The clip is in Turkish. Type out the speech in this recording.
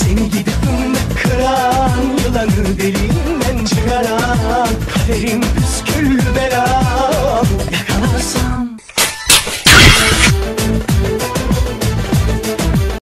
Seni gidip kıran Yılanı deliğinden çıkaran Kaderim püsküllü